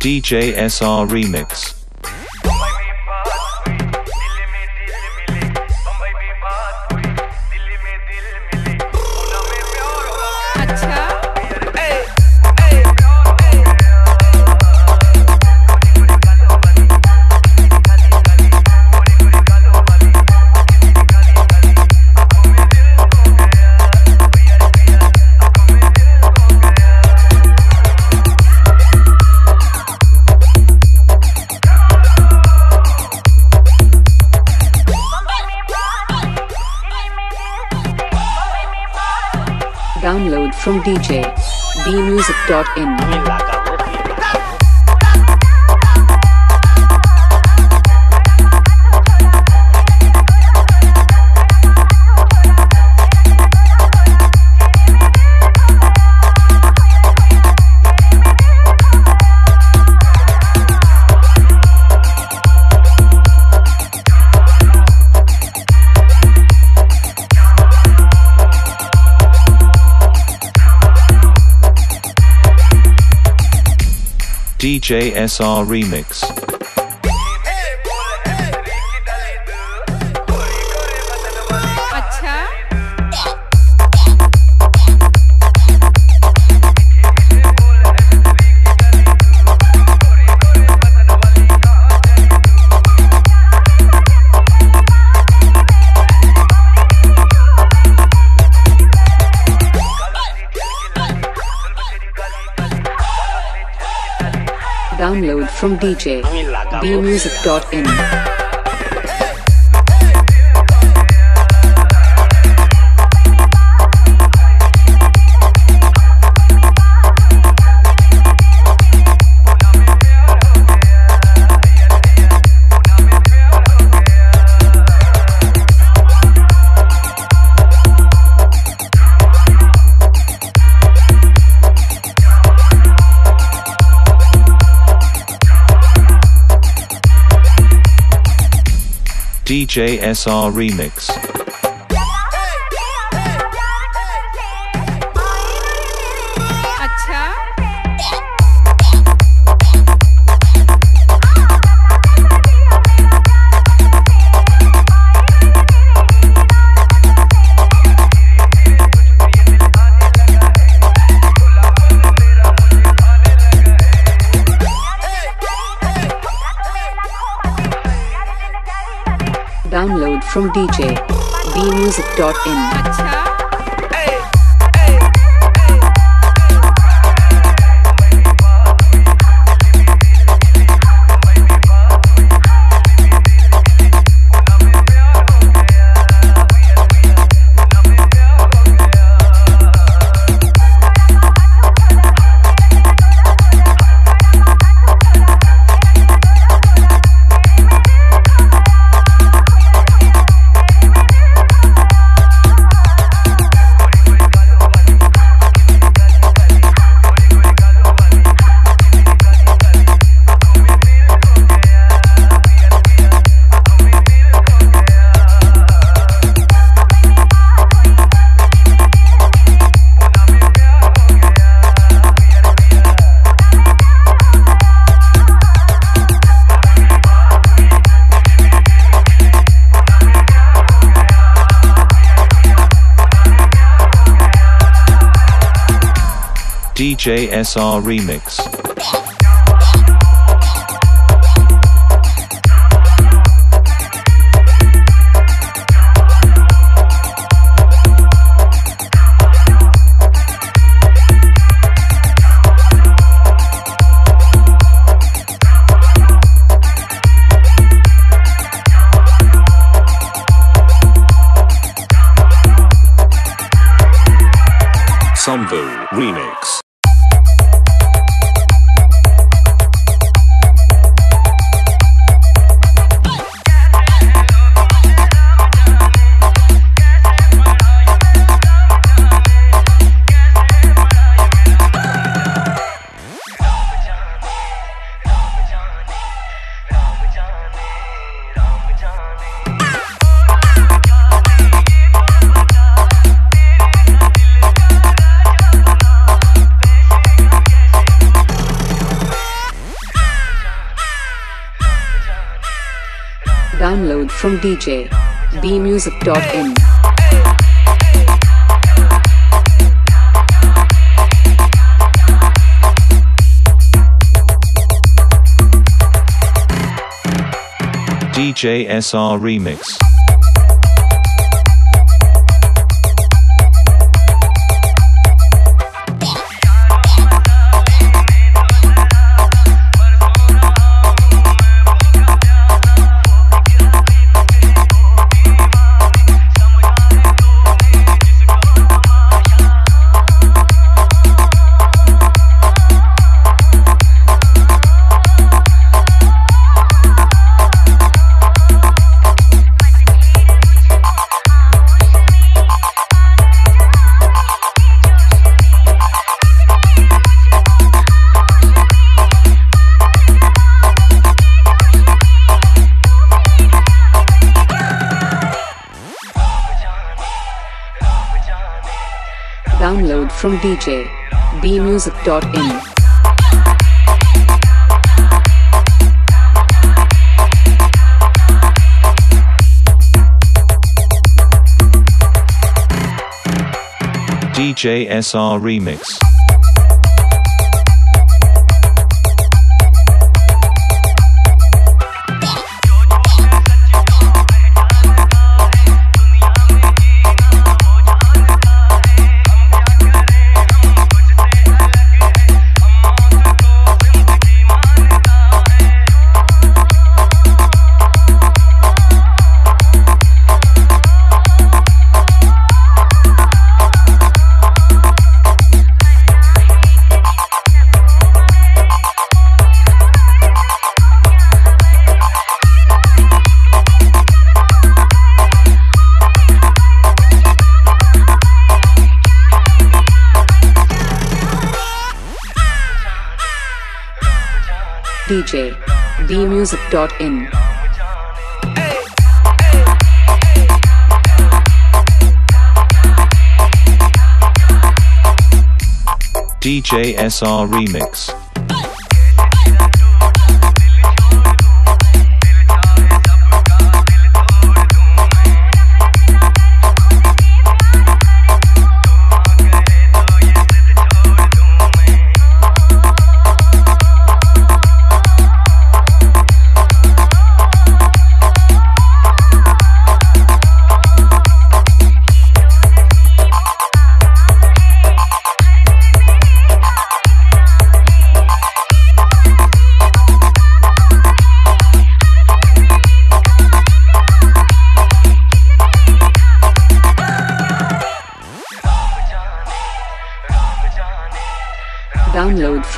DJ SR Remix. from DJ bmusic.in. DJ SR remix. from DJ. BMusic.in. DJ SR Remix. dot in. DJ SR Remix. DJ bmusic.in. DJ SR Remix. From DJ bmusic.in. DJ SR Remix. DJ bmusic.in. DJ SR Remix.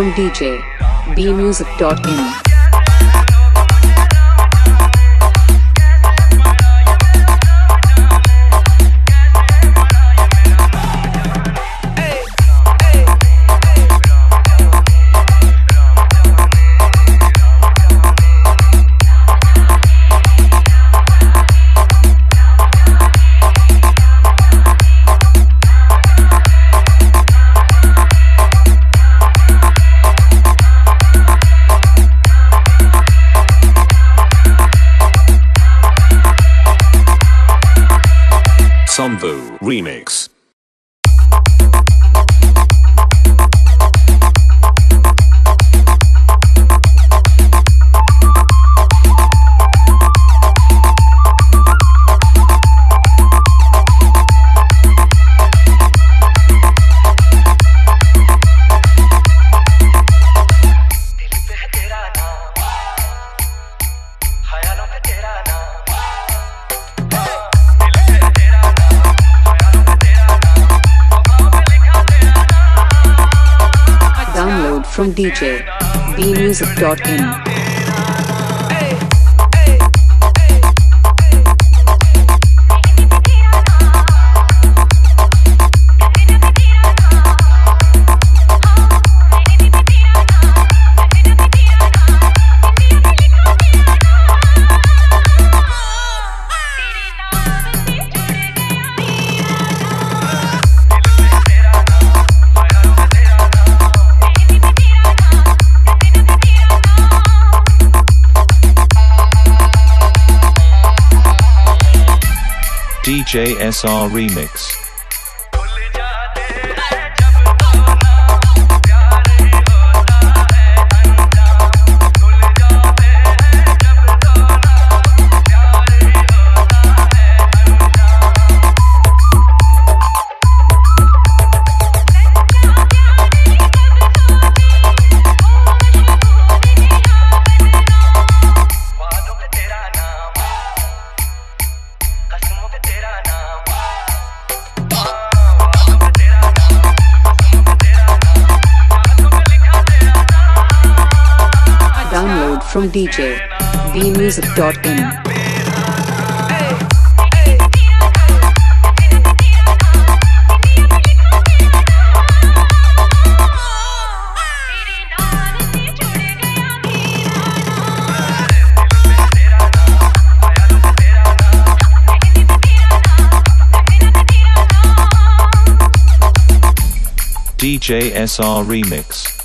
From DJ bmusic.in. Sambu Remix. bmusic.in. SR Remix. DJ. bmusic.in. DJ SR Remix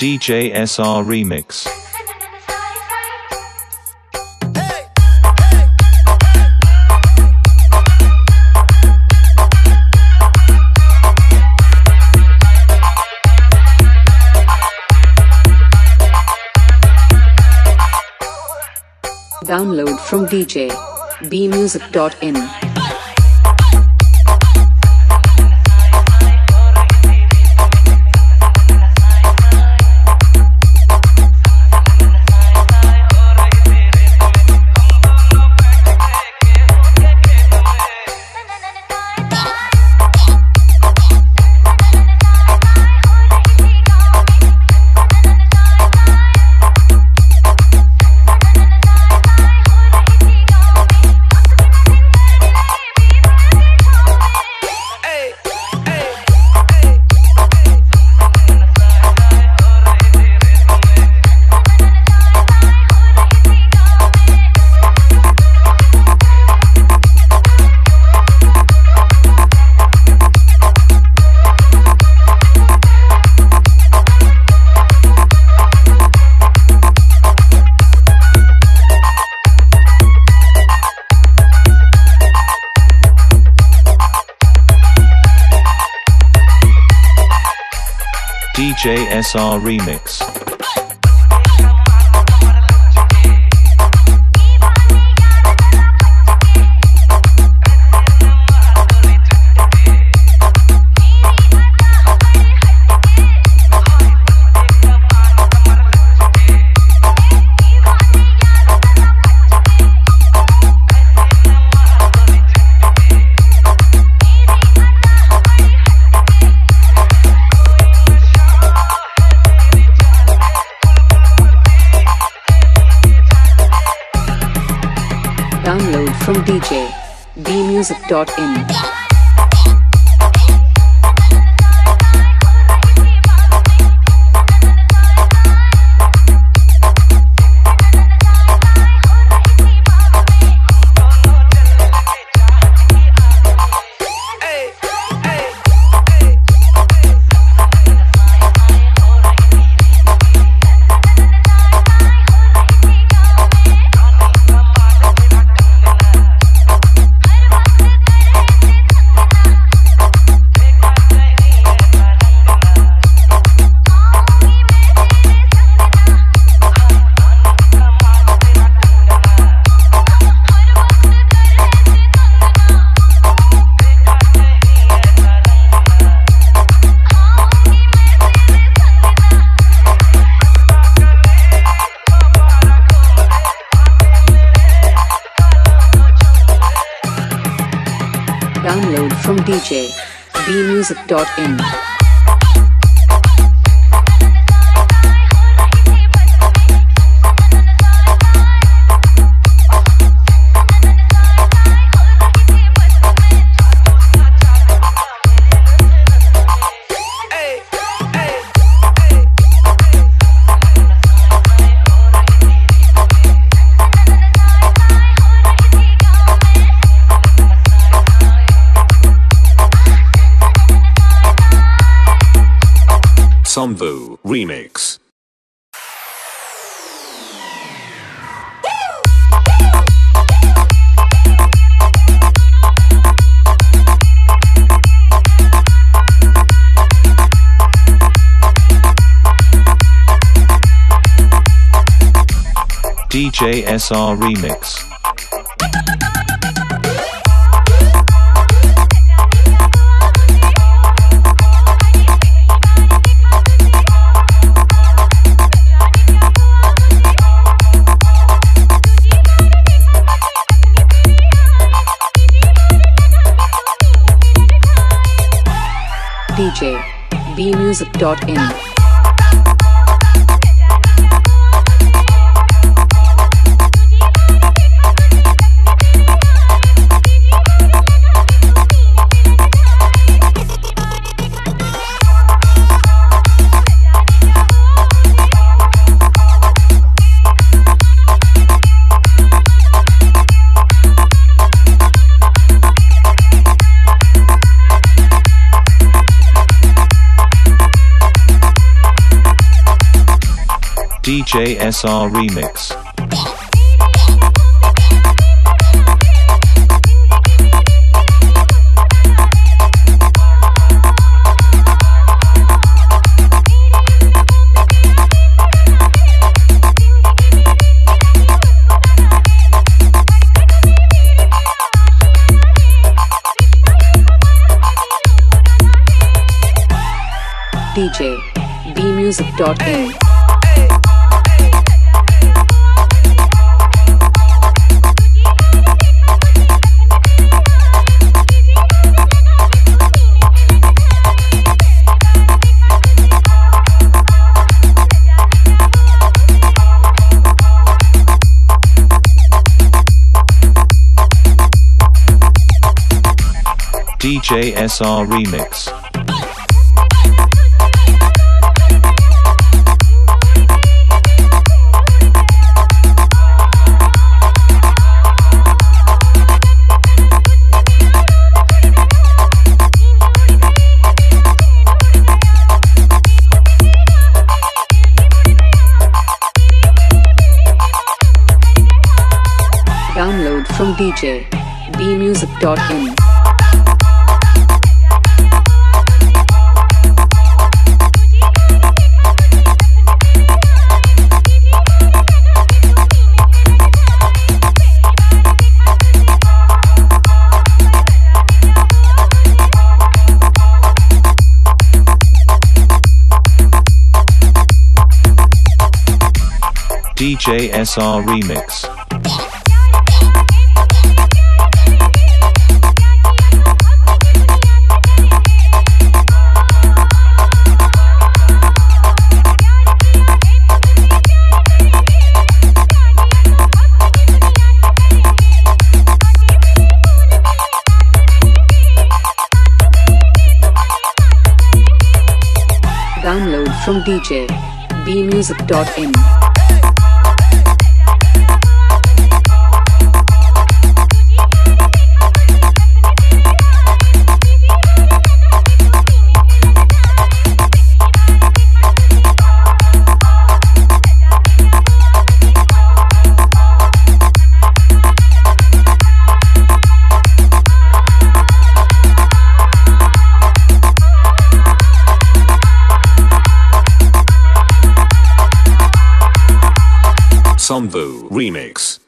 DJ SR Remix. Download from DJ bmusic.in. JSR remix. www.ecom.in. bmusic.in. Sambu Remix. DJ SR Remix. bmusic.in. DJ SR Remix. DJ bmusic.in. DJ SR Remix. Download from DJ bmusic.in. DJ SR Remix. Download from DJ bmusic.in. Remix.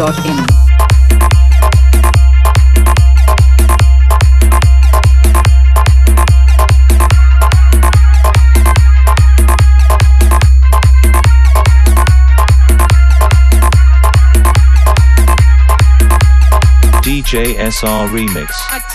www.radiomaria.in. DJ SR Remix.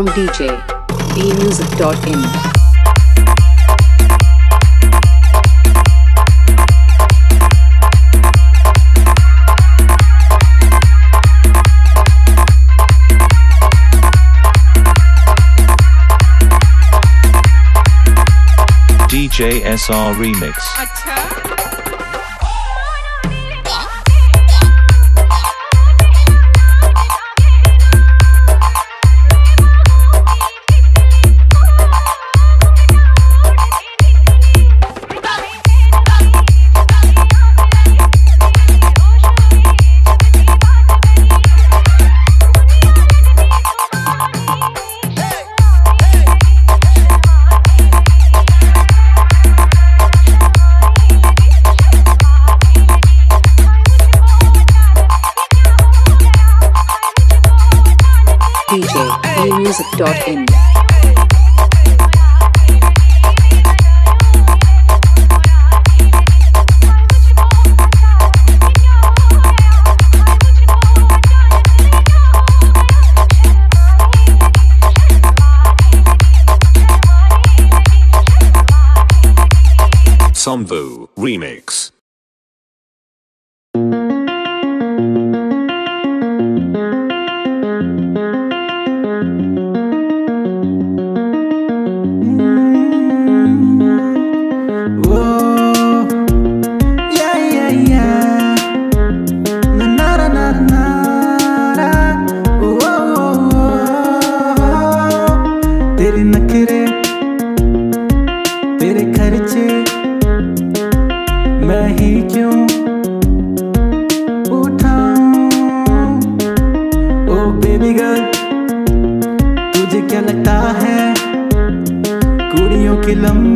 from DJ bmusic.in. DJ SR Remix. Remix. அகிலம்